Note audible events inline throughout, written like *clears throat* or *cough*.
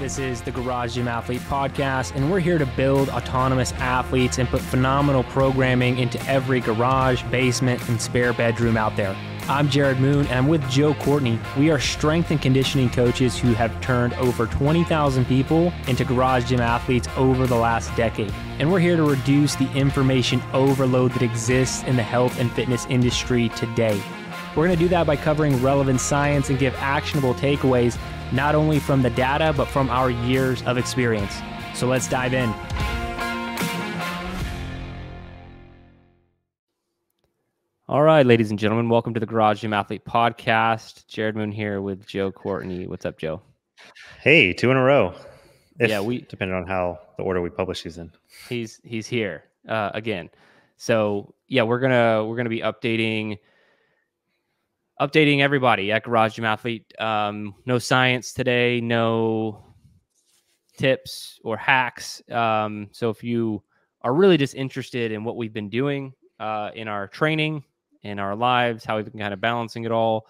This is the Garage Gym Athlete Podcast, and we're here to build autonomous athletes and put phenomenal programming into every garage, basement, and spare bedroom out there. I'm Jerred Moon, and I'm with Joe Courtney. We are strength and conditioning coaches who have turned over 20,000 people into garage gym athletes over the last decade. And we're here to reduce the information overload that exists in the health and fitness industry today. We're going to do that by covering relevant science and give actionable takeaways, not only from the data, but from our years of experience. So let's dive in. All right, ladies and gentlemen, welcome to the Garage Gym Athlete Podcast. Jerred Moon here with Joe Courtney. What's up, Joe? Hey, two in a row. If, yeah, we depending on how the order we publish these in. He's he's here uh, again. So yeah, we're gonna we're gonna be updating updating everybody at Garage Gym Athlete. Um, no science today, no tips or hacks. Um, so if you are really just interested in what we've been doing uh, in our training, in our lives, how we've been kind of balancing it all,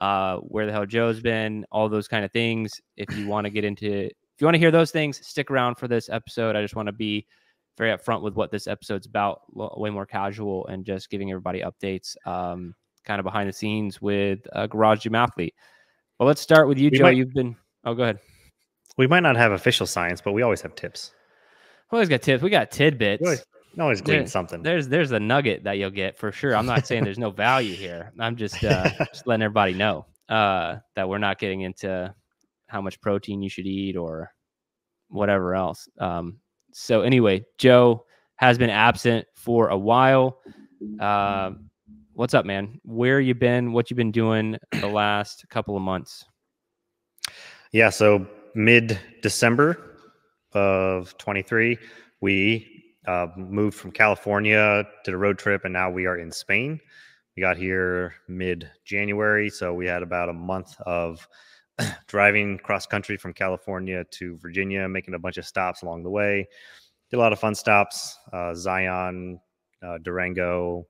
uh, where the hell Joe's been, all those kind of things. If you want to get into, if you want to hear those things, stick around for this episode. I just want to be very upfront with what this episode's about, way more casual, and just giving everybody updates, um, kind of behind the scenes with a Garage Gym Athlete. Well, let's start with you, we Joe. Might, You've been, oh, go ahead. We might not have official science, but we always have tips. We always got tips. We got tidbits. We always, always glean there, something. There's there's a nugget that you'll get for sure. I'm not saying there's no value here. I'm just uh, *laughs* just letting everybody know uh, that we're not getting into how much protein you should eat or whatever else. Um, so anyway, Joe has been absent for a while. Uh, what's up, man? Where you been? What you been doing the last couple of months? Yeah, so mid December of 23, we uh, moved from California, did a road trip, and now we are in Spain. We got here mid January, so we had about a month of *clears throat* driving cross country from California to Virginia, making a bunch of stops along the way. Did a lot of fun stops, uh, Zion, uh, Durango,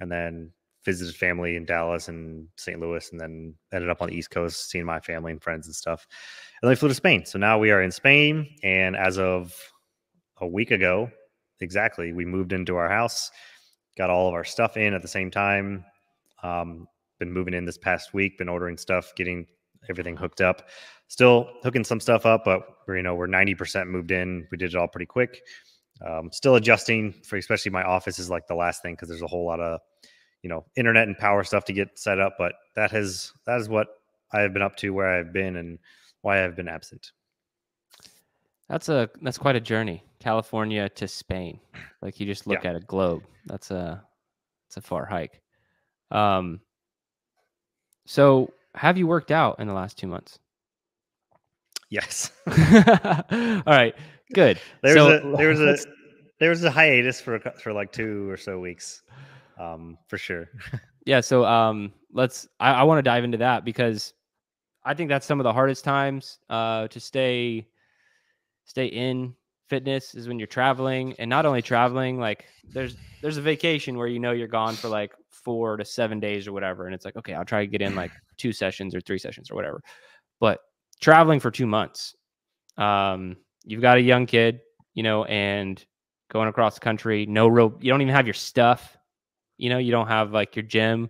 and then visited family in Dallas and St. Louis, and then ended up on the East Coast, seeing my family and friends and stuff. And then we flew to Spain. So now we are in Spain, and as of a week ago, exactly. We moved into our house, got all of our stuff in at the same time. Um, been moving in this past week, been ordering stuff, getting everything hooked up. Still hooking some stuff up, but we're you know we're ninety percent moved in. We did it all pretty quick. Um, still adjusting for especially my office is like the last thing because there's a whole lot of you know internet and power stuff to get set up. But that has that is what I have been up to, where I've been, and why I've been absent. That's a that's quite a journey. California to Spain. Like you just look yeah. at a globe. That's a it's a far hike. Um so have you worked out in the last two months? Yes. *laughs* All right. Good. There so, was a *laughs* there was a there was a hiatus for for like two or so weeks. Um, for sure. *laughs* yeah. So um let's I, I want to dive into that because I think that's some of the hardest times uh to stay stay in fitness is when you're traveling and not only traveling like there's there's a vacation where you know you're gone for like four to seven days or whatever and it's like okay i'll try to get in like two sessions or three sessions or whatever but traveling for two months um you've got a young kid you know and going across the country no real you don't even have your stuff you know you don't have like your gym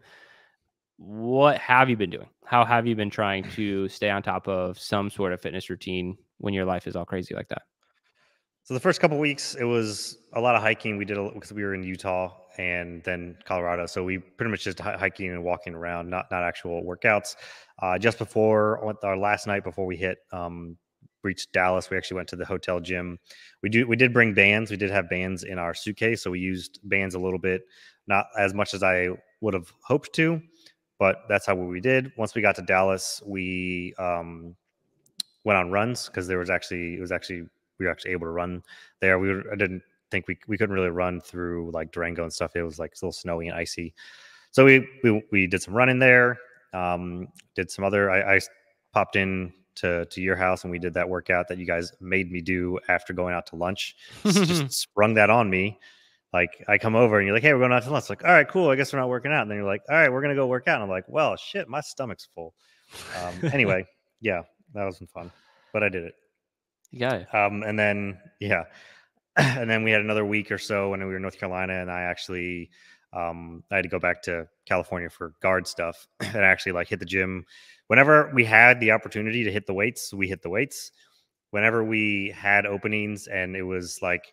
what have you been doing how have you been trying to stay on top of some sort of fitness routine when your life is all crazy like that? So the first couple weeks, it was a lot of hiking. We did because we were in Utah and then Colorado, so we pretty much just hiking and walking around, not not actual workouts. Uh, just before our last night, before we hit um, reached Dallas, we actually went to the hotel gym. We do we did bring bands. We did have bands in our suitcase, so we used bands a little bit, not as much as I would have hoped to, but that's how we did. Once we got to Dallas, we um, went on runs because there was actually it was actually we were actually able to run there. We were, I didn't think we we couldn't really run through like Durango and stuff. It was like a little snowy and icy. So we we, we did some running there. Um, did some other. I, I popped in to to your house and we did that workout that you guys made me do after going out to lunch. just *laughs* sprung that on me. Like I come over and you're like, "Hey, we're going out to lunch." Like, all right, cool. I guess we're not working out. And then you're like, "All right, we're gonna go work out." And I'm like, "Well, shit, my stomach's full." Um, *laughs* anyway, yeah, that wasn't fun, but I did it. Yeah. Um, and then yeah, *clears throat* and then we had another week or so when we were in North Carolina, and I actually um, I had to go back to California for guard stuff, *clears throat* and I actually like hit the gym whenever we had the opportunity to hit the weights. We hit the weights. Whenever we had openings and it was like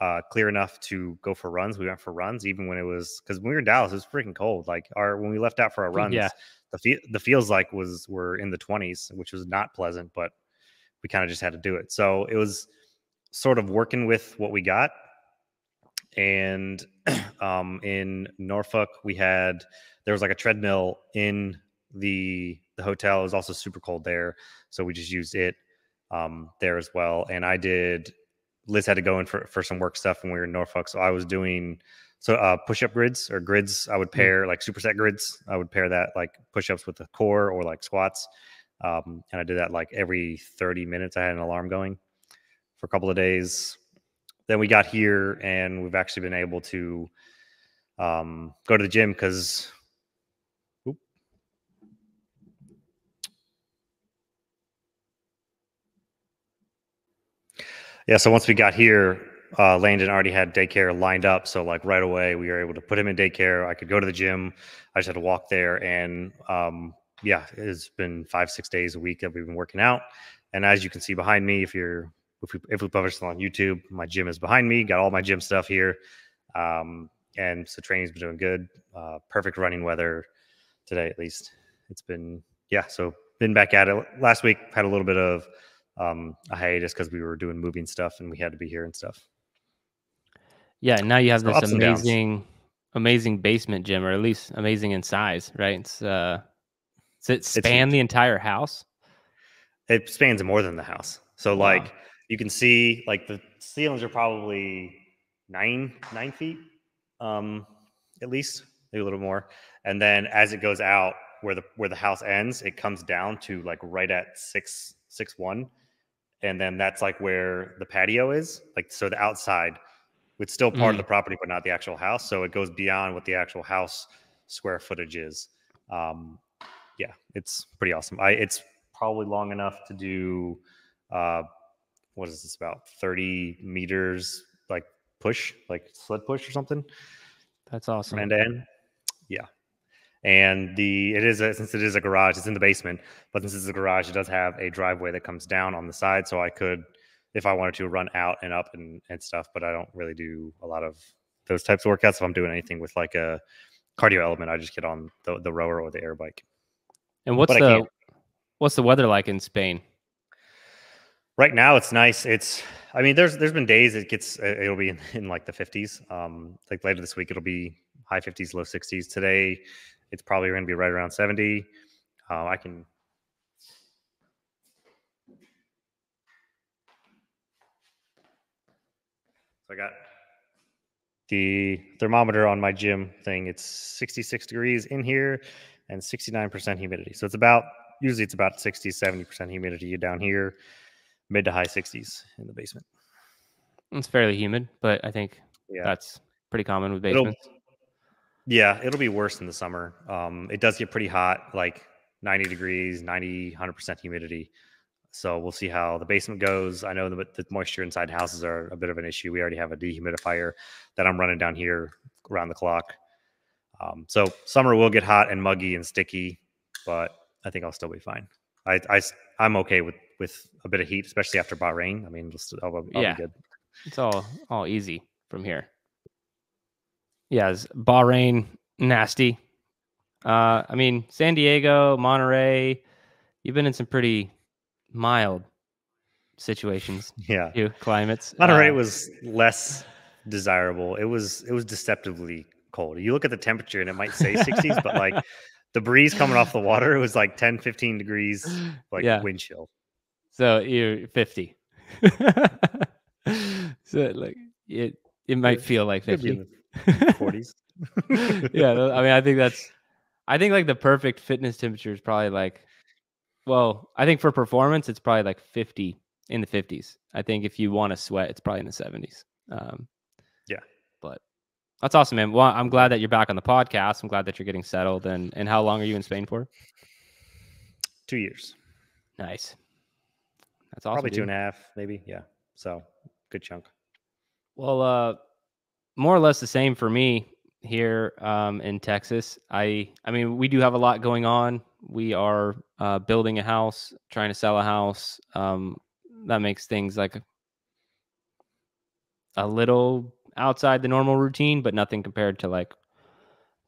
uh, clear enough to go for runs, we went for runs. Even when it was because when we were in Dallas, it was freaking cold. Like our when we left out for our runs, Yeah. the fe- the feels like was were in the twenties, which was not pleasant, but we kind of just had to do it. So it was sort of working with what we got. And *clears throat* um, in Norfolk, we had there was like a treadmill in the the hotel. Was also super cold there, so we just used it um, there as well. And I did. Liz had to go in for for some work stuff when we were in Norfolk, so I was doing so uh, push up grids or grids. I would pair like superset grids. I would pair that like push ups with the core or like squats. Um, and I did that like every 30 minutes. I had an alarm going for a couple of days. Then we got here and we've actually been able to um, go to the gym because yeah. So once we got here, uh, Landon already had daycare lined up. So like right away, we were able to put him in daycare. I could go to the gym. I just had to walk there, and um, yeah, it's been five six days a week that we've been working out. And as you can see behind me, if you're if we if we publish it on YouTube, my gym is behind me. Got all my gym stuff here, um, and so training's been doing good. Uh, perfect running weather today, at least. It's been yeah. So been back at it. Last week had a little bit of um, a hiatus because we were doing moving stuff and we had to be here and stuff. Yeah, and now you have So this ups and downs. amazing, amazing basement gym, or at least amazing in size, right? It's uh, does it span huge. the entire house? It spans more than the house. So Wow. like you can see like the ceilings are probably nine nine feet, um, at least maybe a little more. And then as it goes out where the where the house ends, it comes down to like right at six six one, and then that's like where the patio is. Like so, the outside, it's still part of the property, but not the actual house. So it goes beyond what the actual house square footage is. Um, yeah, it's pretty awesome. I it's probably long enough to do uh what is this about 30 meters like push like sled push or something That's awesome. end to end yeah and the it is a, since it is a garage it's in the basement but since it's a garage it does have a driveway that comes down on the side so i could if i wanted to run out and up and, and stuff but i don't really do a lot of those types of workouts. If i'm doing anything with like a cardio element i just get on the, the rower or the air bike. And what's but the what's the weather like in Spain? right now it's nice. It's i mean there's there's been days it gets it'll be in, in like the 50s um like later this week it'll be high 50s low 60s today it's probably going to be right around 70 uh, i can so i got the thermometer on my gym thing it's 66 degrees in here and 69% humidity so it's about usually it's about 60 70% humidity down here mid to high 60s in the basement. It's fairly humid, but I think Yeah. that's pretty common with It'll- basements. Yeah, it'll be worse in the summer. Um, it does get pretty hot, like 90 degrees, 90, 100% humidity. So we'll see how the basement goes. I know the, the moisture inside houses are a bit of an issue. We already have a dehumidifier that I'm running down here around the clock. Um, so summer will get hot and muggy and sticky, but I think I'll still be fine. I, I I'm okay with with a bit of heat, especially after Bahrain. I mean, just I'll, I'll Yeah. be good. It's all all easy from here. Yeah, Bahrain nasty. Uh, I mean, San Diego, Monterey, you've been in some pretty mild situations, Yeah. too, climates. Monterey Uh, was less desirable. It was it was deceptively cold. You look at the temperature and it might say 60s, but like *laughs* the breeze coming off the water, it was like 10, 15 degrees, like Yeah. wind chill. So you're 50. *laughs* so like it it might feel like Could 50. In the 40s. yeah, I mean I think that's I think like the perfect fitness temperature is probably like well, I think for performance it's probably like 50 in the 50s. I think if you want to sweat it's probably in the 70s. Um Yeah. But that's awesome, man. Well, I'm glad that you're back on the podcast. I'm glad that you're getting settled and and how long are you in Spain for? Two years. Nice. That's awesome. Probably two dude. and a half, maybe. Yeah. So good chunk. Well, uh, more or less the same for me here um, in Texas. I I mean, we do have a lot going on. We are uh, building a house, trying to sell a house. Um, that makes things like a little outside the normal routine, but nothing compared to like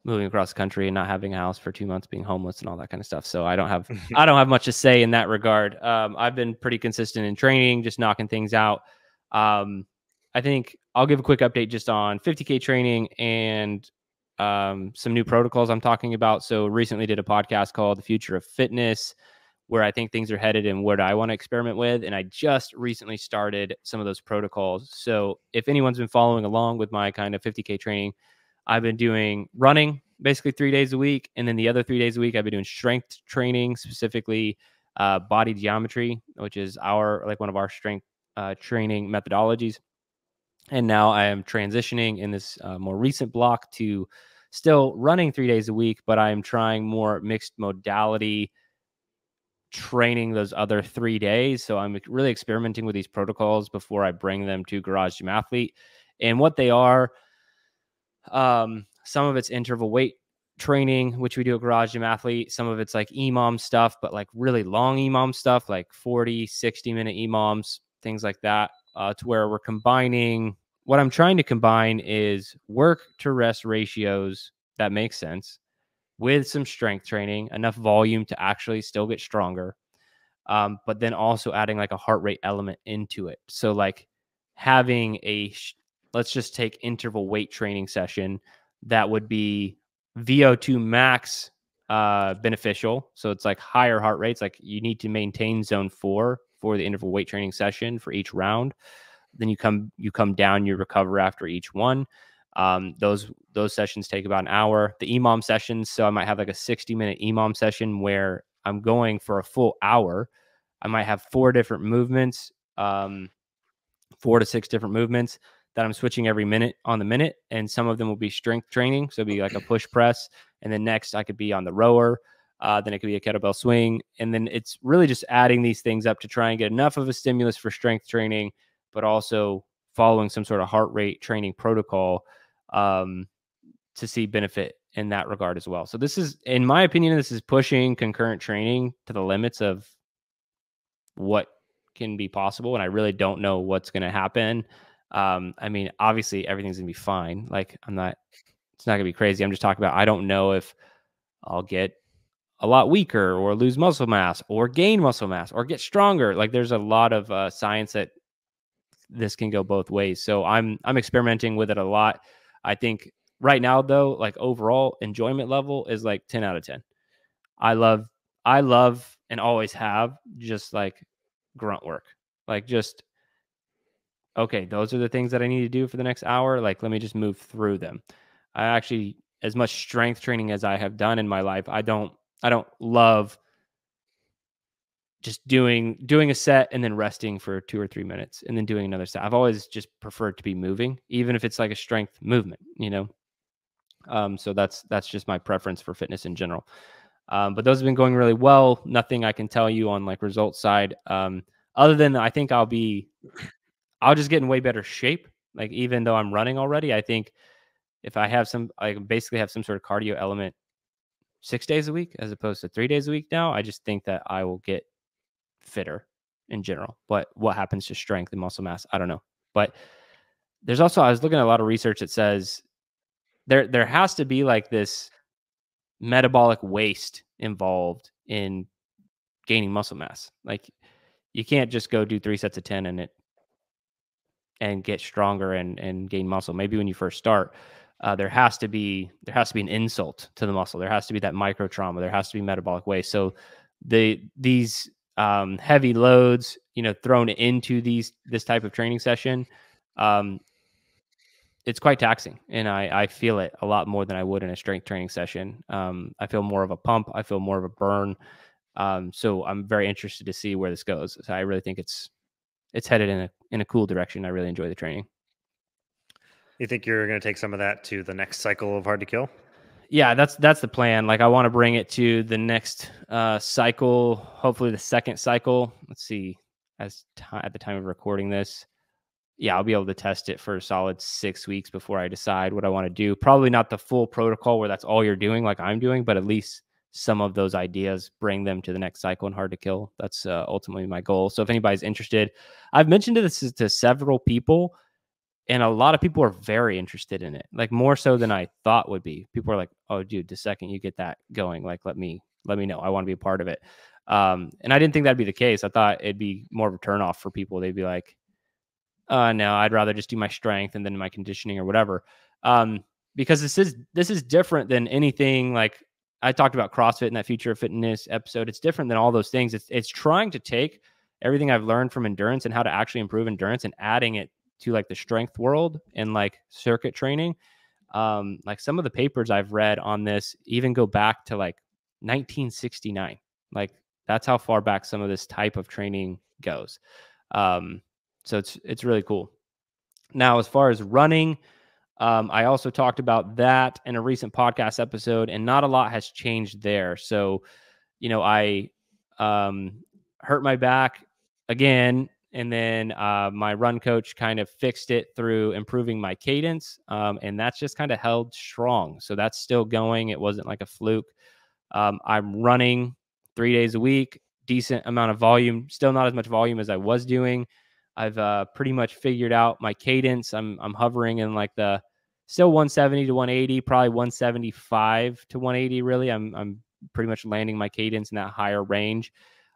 moving across the country and not having a house for two months, being homeless and all that kind of stuff. So I don't have *laughs* I don't have much to say in that regard. Um, I've been pretty consistent in training, just knocking things out. Um, I think I'll give a quick update just on 50k training and um, some new protocols I'm talking about. So recently did a podcast called The Future of Fitness, where I think things are headed and what I want to experiment with. And I just recently started some of those protocols. So if anyone's been following along with my kind of 50k training, I've been doing running basically three days a week, and then the other three days a week I've been doing strength training, specifically uh, body geometry, which is our like one of our strength uh, training methodologies. And now I am transitioning in this uh, more recent block to still running three days a week, but I am trying more mixed modality training those other three days. So I'm really experimenting with these protocols before I bring them to Garage Gym Athlete. And what they are, um, some of it's interval weight training, which we do at Garage Gym Athlete. Some of it's like EMOM stuff, but like really long EMOM stuff, like 40, 60 minute EMOMs, things like that uh, to where we're combining. What I'm trying to combine is work to rest ratios that make sense with some strength training, enough volume to actually still get stronger, um, but then also adding like a heart rate element into it. So, like having a, let's just take interval weight training session that would be VO2 max uh, beneficial. So it's like higher heart rates. Like you need to maintain zone four for the interval weight training session for each round. Then you come you come down, you recover after each one. Um, those those sessions take about an hour. The EMOM sessions, so I might have like a 60 minute EMOM session where I'm going for a full hour. I might have four different movements, um, four to six different movements that I'm switching every minute on the minute, and some of them will be strength training, so be like a push press, and then next I could be on the rower. Uh, then it could be a kettlebell swing. And then it's really just adding these things up to try and get enough of a stimulus for strength training, but also following some sort of heart rate training protocol um, to see benefit in that regard as well. So this is, in my opinion, this is pushing concurrent training to the limits of what can be possible. And I really don't know what's going to happen. Um, I mean, obviously everything's gonna be fine. Like I'm not, it's not gonna be crazy. I'm just talking about, I don't know if I'll get a lot weaker or lose muscle mass or gain muscle mass or get stronger. Like there's a lot of uh, science that this can go both ways. So I'm I'm experimenting with it a lot. I think right now though, like overall enjoyment level is like 10 out of 10. I love I love and always have just like grunt work. Like just okay, those are the things that I need to do for the next hour. Like let me just move through them. I actually as much strength training as I have done in my life, I don't I don't love just doing doing a set and then resting for two or three minutes and then doing another set. I've always just preferred to be moving, even if it's like a strength movement, you know. Um, so that's that's just my preference for fitness in general. Um, but those have been going really well. Nothing I can tell you on like results side. Um, other than I think I'll be I'll just get in way better shape. Like even though I'm running already, I think if I have some I basically have some sort of cardio element six days a week as opposed to three days a week now, I just think that I will get fitter in general. But what happens to strength and muscle mass, I don't know. But there's also I was looking at a lot of research that says there there has to be like this metabolic waste involved in gaining muscle mass. Like you can't just go do three sets of 10 and it and get stronger and and gain muscle. Maybe when you first start, uh, there has to be there has to be an insult to the muscle. There has to be that micro trauma. There has to be metabolic waste. So the these um, heavy loads, you know, thrown into these this type of training session, um, it's quite taxing, and I I feel it a lot more than I would in a strength training session. Um, I feel more of a pump. I feel more of a burn. Um, so I'm very interested to see where this goes. So I really think it's it's headed in a in a cool direction. I really enjoy the training. You think you're going to take some of that to the next cycle of Hard to Kill? Yeah, that's that's the plan. Like I want to bring it to the next uh, cycle, hopefully the second cycle. Let's see. as time at the time of recording this. Yeah, I'll be able to test it for a solid six weeks before I decide what I want to do. Probably not the full protocol where that's all you're doing, like I'm doing, but at least some of those ideas, bring them to the next cycle and hard to kill. That's uh, ultimately my goal. So if anybody's interested, I've mentioned this to several people, and a lot of people are very interested in it, like more so than I thought would be. People are like, "Oh, dude, the second you get that going, like let me let me know. I want to be a part of it." Um, and I didn't think that'd be the case. I thought it'd be more of a turnoff for people. They'd be like, "Uh, no, I'd rather just do my strength and then my conditioning or whatever." Um, because this is this is different than anything like I talked about CrossFit in that future of fitness episode. It's different than all those things. It's it's trying to take everything I've learned from endurance and how to actually improve endurance and adding it to like the strength world and like circuit training. Um, like some of the papers I've read on this even go back to like 1969. Like that's how far back some of this type of training goes. Um, so it's it's really cool. Now, as far as running, um, I also talked about that in a recent podcast episode, and not a lot has changed there. So, you know, I um, hurt my back again, and then uh, my run coach kind of fixed it through improving my cadence, um, and that's just kind of held strong. So that's still going. It wasn't like a fluke. Um, I'm running three days a week, decent amount of volume, still not as much volume as I was doing. I've uh, pretty much figured out my cadence. I'm I'm hovering in like the still 170 to 180, probably 175 to 180. Really, I'm I'm pretty much landing my cadence in that higher range,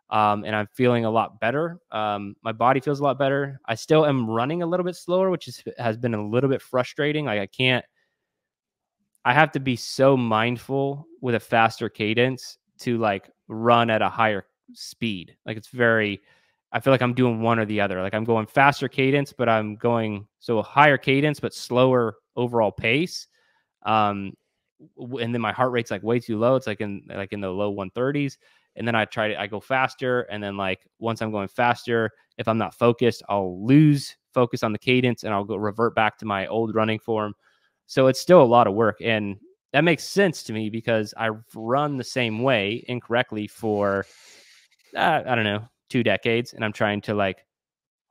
um, and I'm feeling a lot better. Um, my body feels a lot better. I still am running a little bit slower, which is, has been a little bit frustrating. Like I can't. I have to be so mindful with a faster cadence to like run at a higher speed. Like it's very I feel like I'm doing one or the other. Like I'm going faster cadence, but I'm going so higher cadence, but slower overall pace. Um, and then my heart rate's like way too low. It's like in like in the low 130s. And then I try to I go faster. And then like once I'm going faster, if I'm not focused, I'll lose focus on the cadence and I'll go revert back to my old running form. So it's still a lot of work. And that makes sense to me because I've run the same way incorrectly for uh, I don't know two decades and i'm trying to like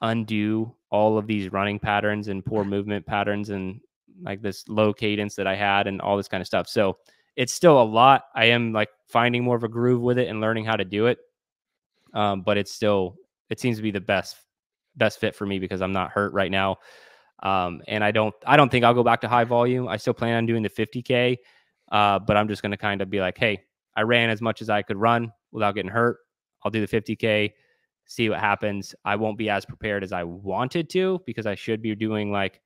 undo all of these running patterns and poor movement patterns and like this low cadence that i had and all this kind of stuff so it's still a lot. I am like finding more of a groove with it and learning how to do it um, but it's still it seems to be the best best fit for me because i'm not hurt right now um, and i don't i don't think i'll go back to high volume. I still plan on doing the 50k uh, but i'm just going to kind of be like hey i ran as much as i could run without getting hurt. I'll do the 50k see what happens. I won't be as prepared as I wanted to because I should be doing like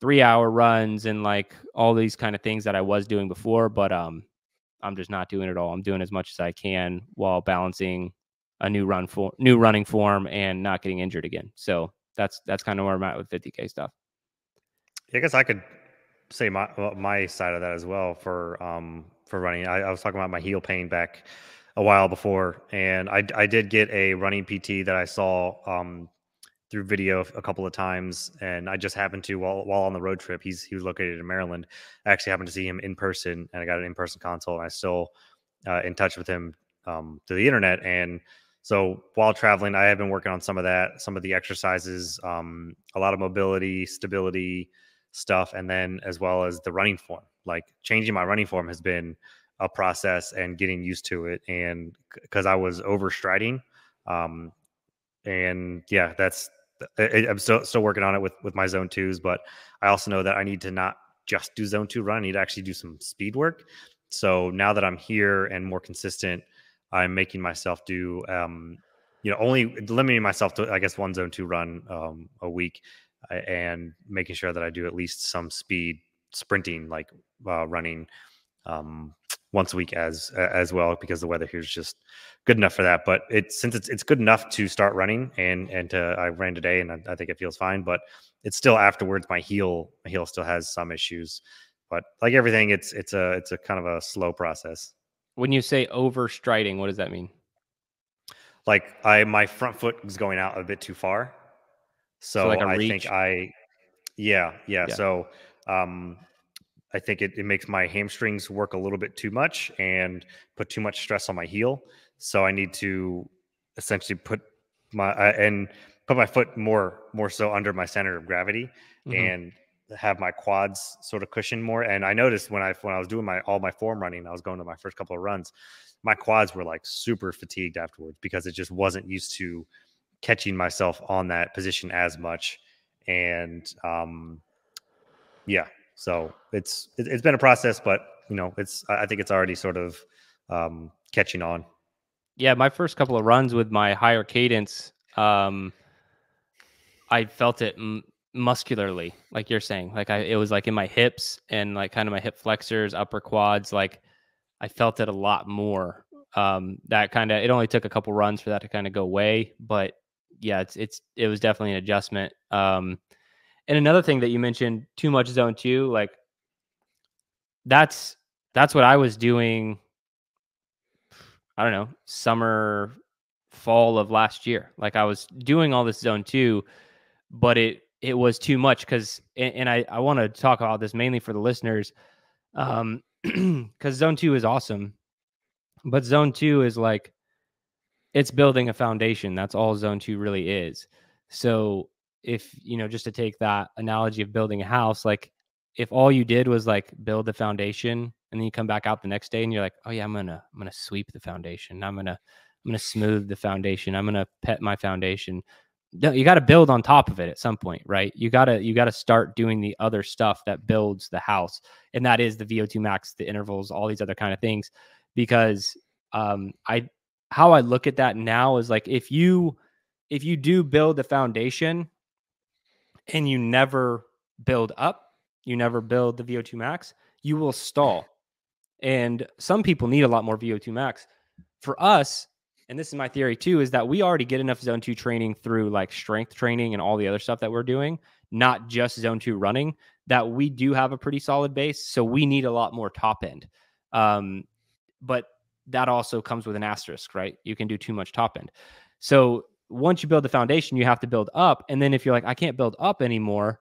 three hour runs and like all these kind of things that I was doing before, but um I'm just not doing it all. I'm doing as much as I can while balancing a new run for new running form and not getting injured again. So that's that's kind of where I'm at with 50k stuff. Yeah, I guess I could say my my side of that as well for um for running. I, I was talking about my heel pain back a while before, and I, I did get a running PT that I saw um, through video a couple of times, and I just happened to while while on the road trip. He's he was located in Maryland. I actually happened to see him in person, and I got an in person consult. And I still uh, in touch with him um, through the internet, and so while traveling, I have been working on some of that, some of the exercises, um, a lot of mobility, stability stuff, and then as well as the running form. Like changing my running form has been a process and getting used to it. And because I was overstriding, um, and yeah, that's I, I'm still still working on it with with my zone twos, but I also know that I need to not just do zone two run. I need to actually do some speed work. So now that I'm here and more consistent, I'm making myself do, um, you know, only limiting myself to, I guess, one zone two run um, a week and making sure that I do at least some speed sprinting, like uh, running um, once a week as as well because the weather here is just good enough for that. But it since it's it's good enough to start running and and to I ran today and I, I think it feels fine. But it's still afterwards my heel my heel still has some issues. But like everything, it's it's a it's a kind of a slow process. When you say overstriding, what does that mean? Like I my front foot is going out a bit too far. So, so like I think I yeah, yeah, yeah. So um I think it, it makes my hamstrings work a little bit too much and put too much stress on my heel. So I need to essentially put my uh, and put my foot more more so under my center of gravity Mhm. and have my quads sort of cushion more. And I noticed when I when I was doing my all my form running, I was going to my first couple of runs, my quads were like super fatigued afterwards because it just wasn't used to catching myself on that position as much. And um, yeah, so it's it, it's been a process, but you know, it's I I think it's already sort of um, catching on. Yeah, my first couple of runs with my higher cadence, um, I felt it m- muscularly, like you're saying. Like I, it was like in my hips and like kind of my hip flexors, upper quads. Like I felt it a lot more. Um, that kind of it only took a couple runs for that to kind of go away, but yeah, it's it's it was definitely an adjustment. Um, and another thing that you mentioned, too much zone two, like that's that's what I was doing I don't know, summer, fall of last year. Like I was doing all this zone two, but it it was too much because and, and I I want to talk about this mainly for the listeners, um, *clears throat* because zone two is awesome, but zone two is like it's building a foundation. That's all zone two really is. So if you know, just to take that analogy of building a house, like if all you did was like build the foundation and then you come back out the next day and you're like, oh yeah, I'm gonna I'm gonna sweep the foundation. I'm gonna I'm gonna smooth the foundation. I'm gonna pet my foundation. No, you got to build on top of it at some point, right? You gotta you gotta start doing the other stuff that builds the house, and that is the VO2 max, the intervals, all these other kind of things. Because um, I how I look at that now is like if you if you do build the foundation and you never build up, you never build the VO2 max, you will stall. *laughs* And some people need a lot more VO2 max. For us, and this is my theory too, is that we already get enough zone two training through like strength training and all the other stuff that we're doing, not just zone two running, that we do have a pretty solid base. So we need a lot more top end. Um, but that also comes with an asterisk, right? You can do too much top end. So once you build the foundation, you have to build up. And then if you're like, I can't build up anymore,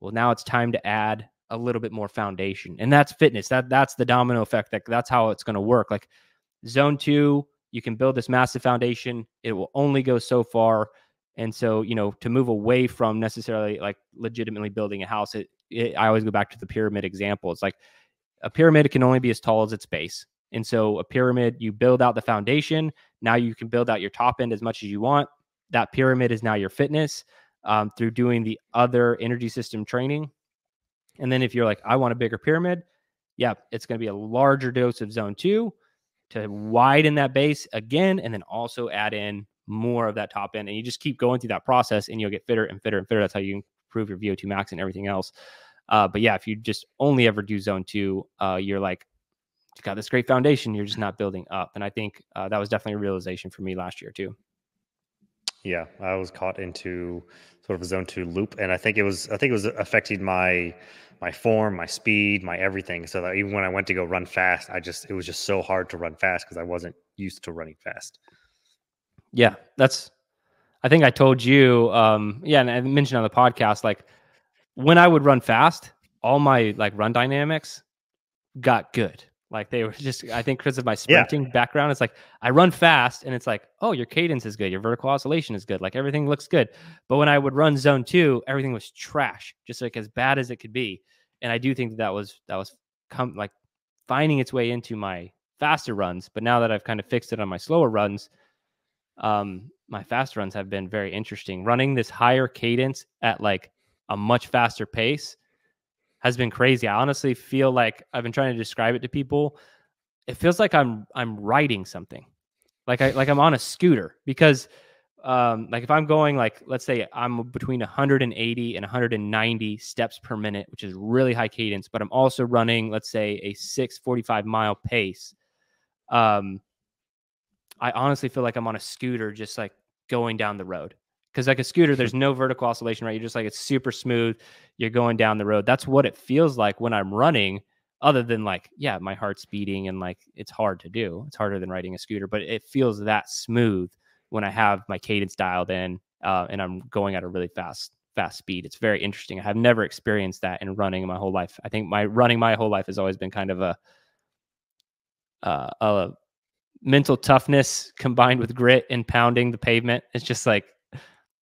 well, now it's time to add a little bit more foundation. And that's fitness. That that's the domino effect. That that's how it's going to work. Like zone two, you can build this massive foundation. It will only go so far. And so, you know, to move away from necessarily like legitimately building a house, it, it I always go back to the pyramid example. It's like a pyramid can only be as tall as its base. And so a pyramid, you build out the foundation. Now you can build out your top end as much as you want. That pyramid is now your fitness um, through doing the other energy system training. And then if you're like, I want a bigger pyramid, yeah, it's going to be a larger dose of zone two to widen that base again, and then also add in more of that top end. And you just keep going through that process and you'll get fitter and fitter and fitter. That's how you improve your VO2 max and everything else. Uh, but yeah, if you just only ever do zone two, uh, you're like, you got this great foundation. You're just not building up. And I think uh, that was definitely a realization for me last year too. Yeah, I was caught into sort of a zone two loop, and I think it was I think it was affecting my my form, my speed, my everything. So that even when I went to go run fast, I just it was just so hard to run fast because I wasn't used to running fast. Yeah, that's. I think I told you. Um, yeah, and I mentioned on the podcast, like when I would run fast, all my like run dynamics got good. Like they were *laughs* just, I think, because of my sprinting yeah. background, it's like I run fast, and it's like, oh, your cadence is good, your vertical oscillation is good, like everything looks good. But when I would run zone two, everything was trash, just like as bad as it could be. And I do think that that was that was come like finding its way into my faster runs. But now that I've kind of fixed it on my slower runs, um, my fast runs have been very interesting. Running this higher cadence at like a much faster pace has been crazy. I honestly feel like I've been trying to describe it to people. It feels like I'm I'm riding something. Like I like I'm on a scooter because um like if I'm going like let's say I'm between 180 and 190 steps per minute, which is really high cadence, but I'm also running let's say a 645 mile pace. Um I honestly feel like I'm on a scooter just like going down the road because like a scooter there's *laughs* no vertical oscillation right? You're just like it's super smooth. You're going down the road. That's what it feels like when i'm running other than like yeah my heart's beating and like it's hard to do. It's harder than riding a scooter but it feels that smooth when i have my cadence dialed in uh, and i'm going at a really fast fast speed. It's very interesting. I have never experienced that in running my whole life. I think my running my whole life has always been kind of a uh, a mental toughness combined with grit and pounding the pavement. It's just like,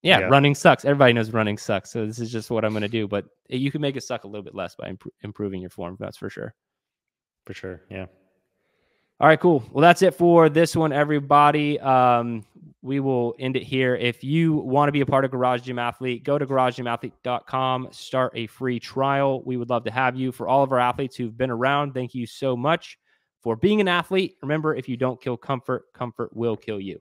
yeah, Yeah. running sucks. Everybody knows running sucks. So this is just what I'm going to do. But you can make it suck a little bit less by impro- improving your form. That's for sure. For sure. Yeah. All right, cool. Well, that's it for this one, everybody. Um, we will end it here. If you want to be a part of Garage Gym Athlete, go to garagegymathlete.com, start a free trial. We would love to have you. For all of our athletes who've been around, thank you so much for being an athlete. Remember, if you don't kill comfort, comfort will kill you.